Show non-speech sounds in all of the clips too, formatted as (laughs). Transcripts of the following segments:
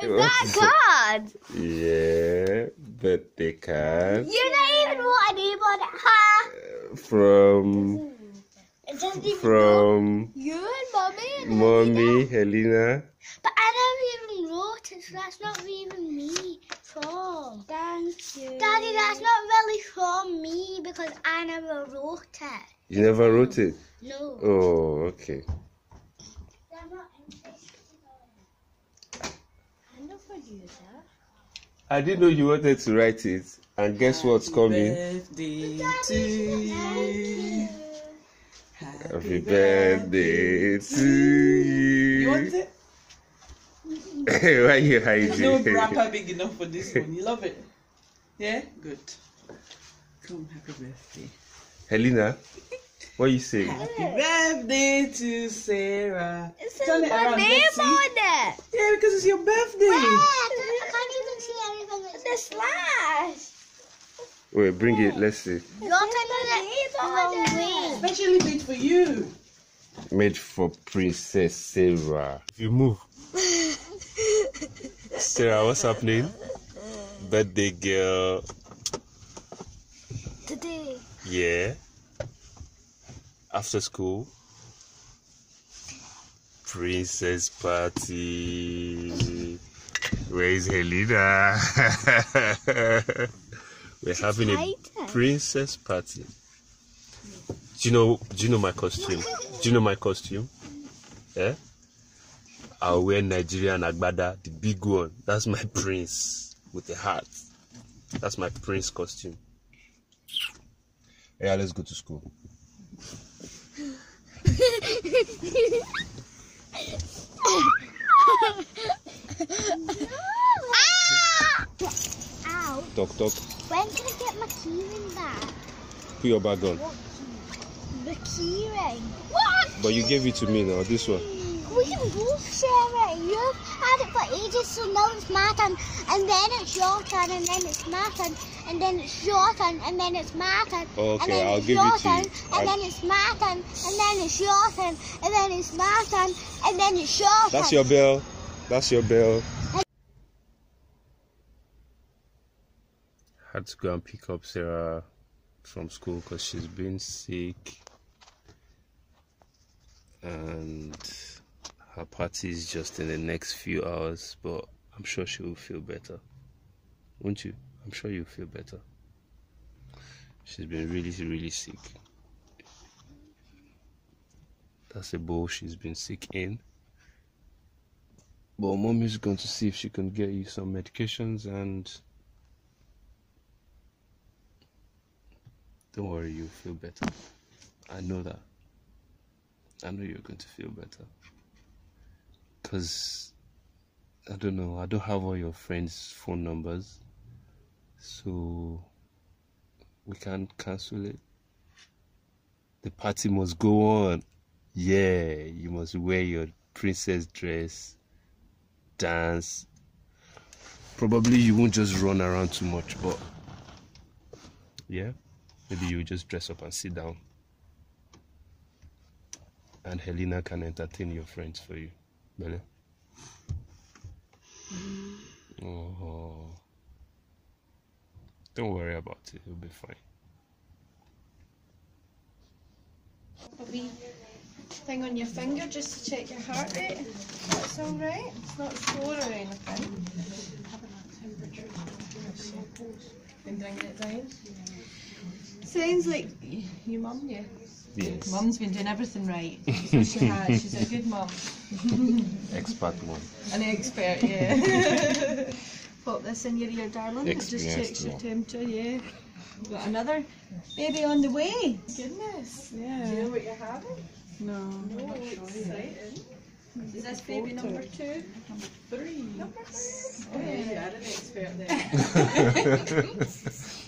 Is that (laughs) God? Yeah, birthday card You don't even want anybody. Ha! from It doesn't from you and mommy and mommy Helena. But I never even wrote it, so that's not even me from. Thank you. Daddy, that's not really from me because I never wrote it. You never wrote it. No. Oh, okay. I didn't know you wanted to write it. And guess what's coming? Birthday to you. Happy birthday to You (laughs) want you. it? Why you There's no hiding? wrapper big enough for this one. You love it? Yeah? Good. Come, happy birthday. Helena, what you say? Happy birthday to Sarah. It Turn it my around, name let's see. on it. Yeah, because it's your birthday. I can't even see anything. It's a slash. Wait, bring it. Let's see. You're taking it away. Especially made for you. Made for Princess Sarah. You move. (laughs) Sarah, what's happening? Birthday girl. Today. Yeah. After school. Princess party. Where is Helena? (laughs) We're having a princess party. Do you know? Do you know my costume? Do you know my costume? Yeah. I'll wear Nigerian agbada, the big one. That's my prince with a hat. That's my prince costume. Yeah, let's go to school. Ow. Talk, talk. When can I get my keyring back? Put your bag on. The keyring. What? But you gave it to me now. This one. We can both share it. You've had it for ages, so now it's my turn, and then it's your turn, and then it's my turn, and then it's your turn, and then it's my turn, Okay, and then I'll it's give your it turn, you. and I- then it's my turn, and then it's your turn, and then it's my turn, and then it's your turn. That's your bell. That's your bell. Had to go and pick up Sarah from school because she's been sick. And her party is just in the next few hours, but I'm sure she will feel better. Won't you? I'm sure you'll feel better. She's been really, really sick. That's a bowl she's been sick in. But mom is going to see if she can get you some medications and don't worry, you'll feel better. I know that. I know you're going to feel better. Because I don't know, I don't have all your friends' phone numbers. So we can't cancel it. The party must go on. Yeah, you must wear your princess dress dance. Probably you won't just run around too much, but yeah, maybe you just dress up and sit down. And Helena can entertain your friends for you. Bele? Mm-hmm. Oh. Don't worry about it, it'll be fine. A wee thing on your finger just to check your heart rate. That's all right. It's not sore or anything. And bringing it down. Sounds like your mum, yeah. Yes. Mum's been doing everything right. (laughs) she has. She's a good mum. Expert one. An expert, yeah. (laughs) Pop this in your ear, darling. It just checks your one. temperature, yeah. Got another baby on the way. Goodness. Yeah. Do you know what you're having? No. No, exciting. Is this baby number two? Three. Number three. Oh, yeah, you're an expert there. (laughs)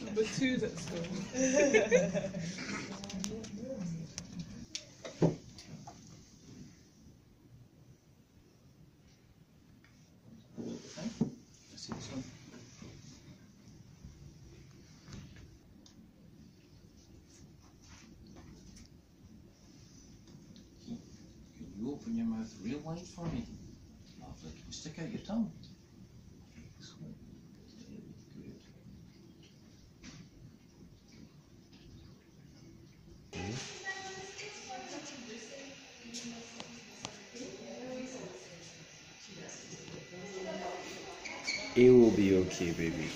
Number two that's (laughs) Can you open your mouth real wide for me? Lovely. Stick out your tongue? It will be okay, baby.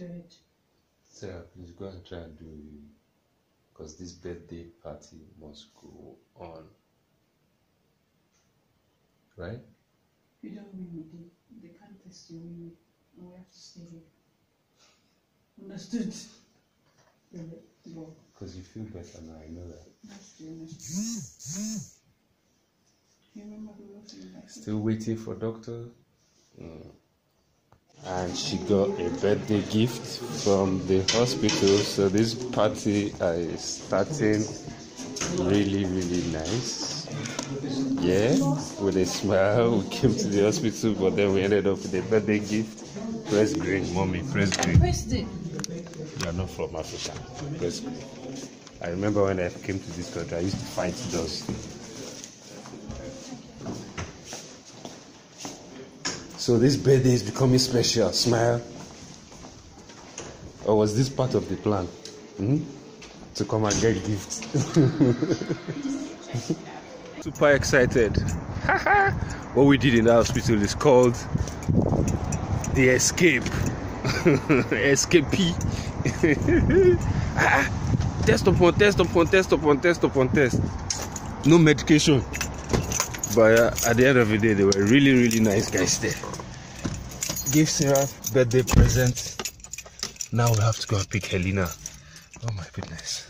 It. Sarah, please go and try and do you. Because this birthday party must go on. Right? If you don't they, they can't test you win. And we have to stay here. Understood? (laughs) Because you feel better now, I know that. that's the honest. You remember who else you like? Still waiting for doctor. Mm. And she got a birthday gift from the hospital. So this party is starting really, really nice. Yeah, with a smile. We came to the hospital, but then we ended up with a birthday gift. Press green, mommy, press green. Pressed it. You are not from Africa. Press green. I remember when I came to this country, I used to fight those. So this birthday is becoming special. Smile. Or was this part of the plan? Hmm? To come and get gifts. (laughs) Super excited. what we did in the hospital is called the escape. (laughs) Escapee. (laughs) Ah, test upon test upon test upon test upon test. No medication. But uh, at the end of the day, they were really, really nice guys there. Give Sarah birthday present. Now we have to go and pick Helena. Oh my goodness.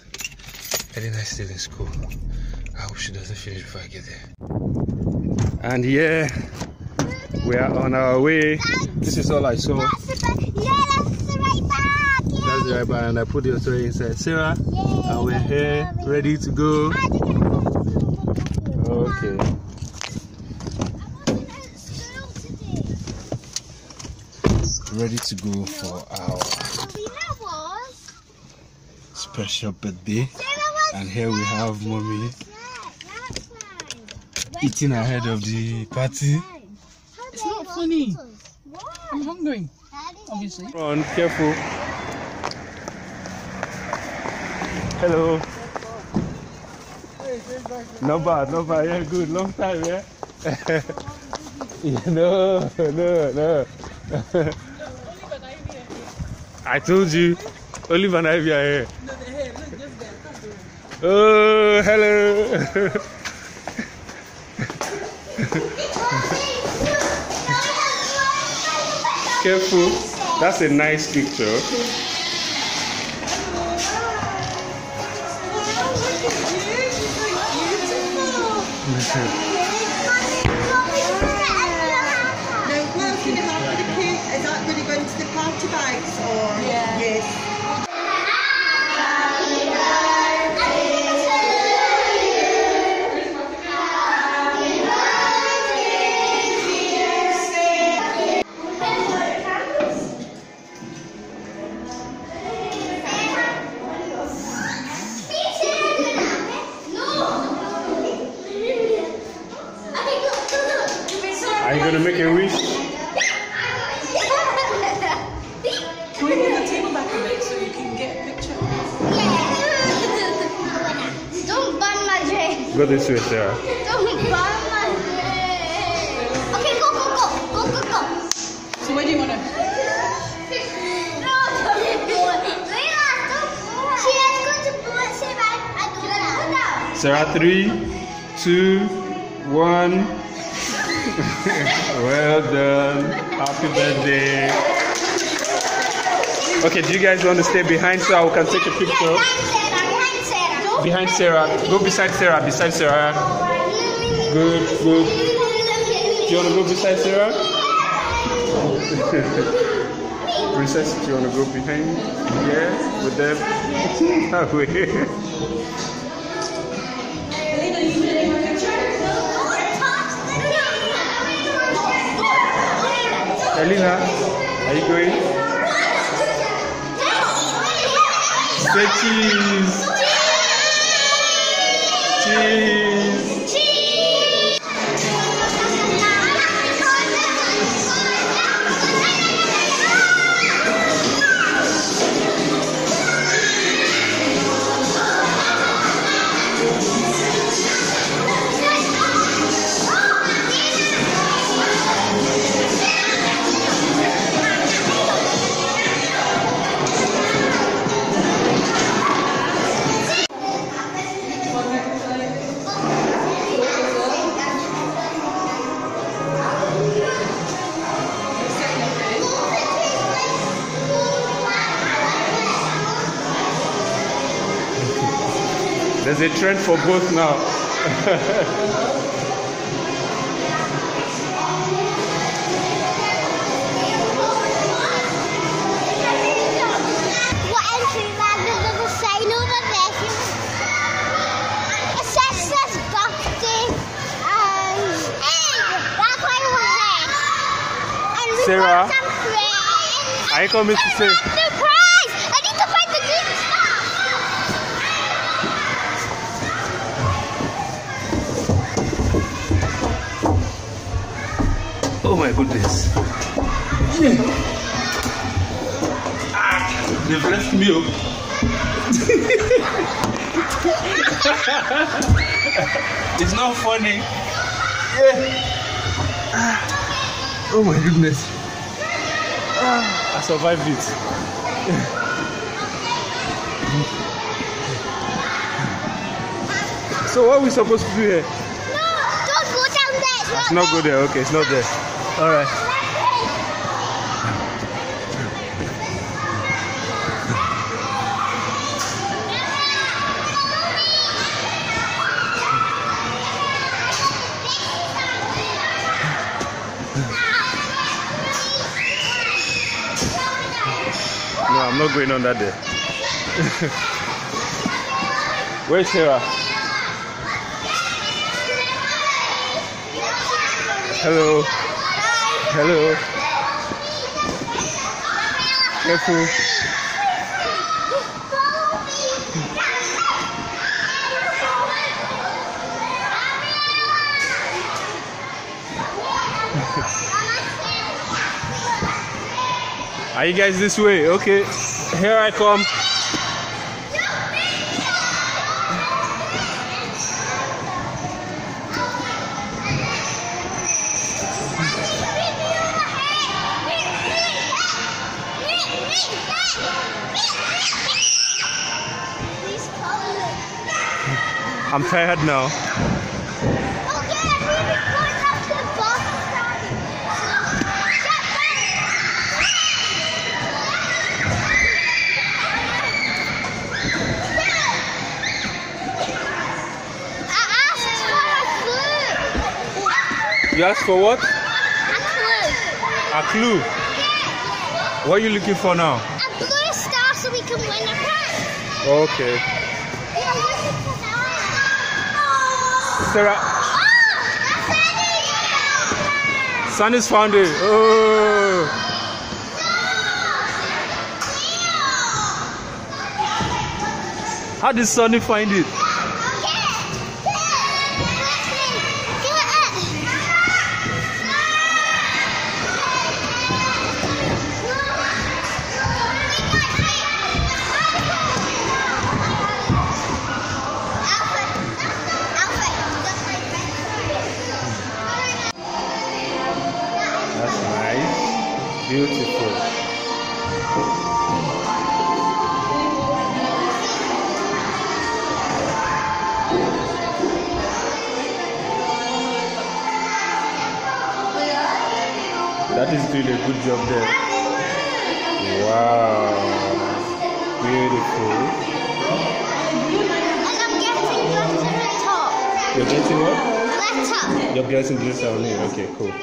Helena is still in school. She doesn't finish before I get there. And yeah, we are on our way. This is all I saw. That's the. Yeah, that's the right bag. Yeah. That's the right bar, and I put the tray inside. Sarah, Yeah. and we're here, ready to go. Okay. Ready to go for our special birthday. And here we have mommy eating ahead of the party. It's not funny. I'm hungry, obviously. Run, careful. Hello. Not bad, not bad. Yeah, good. Long time, yeah. (laughs) yeah no, no, no. (laughs) I told you, Olive and Ivy are here. Oh, hello. (laughs) Careful. That's a nice picture. Now, what else did you have for the cake? Is that going to go into the party bags or? Yeah. Yes. Make a wish? Can we move the table back a bit so you can get a picture? Don't burn my dress. Go this way, Sarah. Don't burn my dress. Okay, go, go, go. Go, go, go. So where do you want to? No, don't do it. Leila, don't do it. She is going to do it. Say. I do that. Sarah, three, two, one. (laughs) well done. Happy birthday. Okay, do you guys want to stay behind so I can take a picture? Behind Sarah. Go beside Sarah. Beside Sarah. Good, good. Do you want to go beside Sarah? (laughs) Princess, do you want to go behind? Yeah, with them? (laughs) Elena, are you going? Say. Cheese. There's a trend for both now. (laughs) What entry landed there's a Oh my goodness. Ah, they've left me up. it's not funny. Yeah. Ah. Oh my goodness. Ah, I survived it. so what are we supposed to do here? No, don't go down there. It's It's not good there. Okay, it's not there. All right. No, I'm not going on that day. Where's Sarah? Hello. Hello. Careful. (laughs) Are you guys this way? Okay. Here I come. For tired now. You asked for what? A clue. A clue. What are you looking for now? A blue star so we can win a prize. Okay. Sarah, Oh. Sun is found it. Oh. How did Sunny find it? Job there. Wow. Beautiful. You're getting what? You're getting glitter on it. Okay, cool.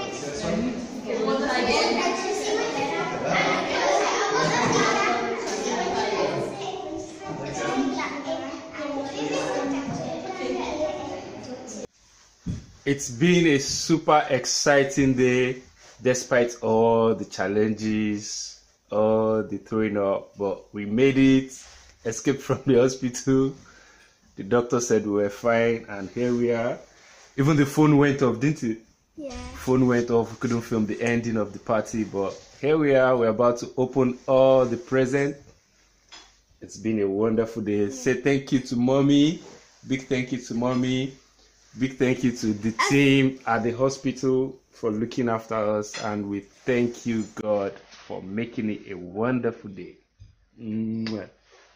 It's been a super exciting day despite all the challenges, all the throwing up, but we made it, escaped from the hospital. The doctor said we were fine, and here we are. Even the phone went off, didn't it? Yeah. Phone went off, we couldn't film the ending of the party, but here we are. We're about to open all the present. It's been a wonderful day. Say thank you to mommy. Big thank you to mommy. Big thank you to the team at the hospital for looking after us, and we thank you, God, for making it a wonderful day. Mwah.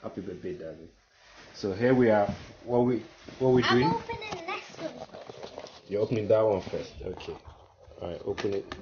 Happy birthday, darling. So here we are. What we what we I'm doing? opening this one. You're opening that one first. Okay. All right. Open it.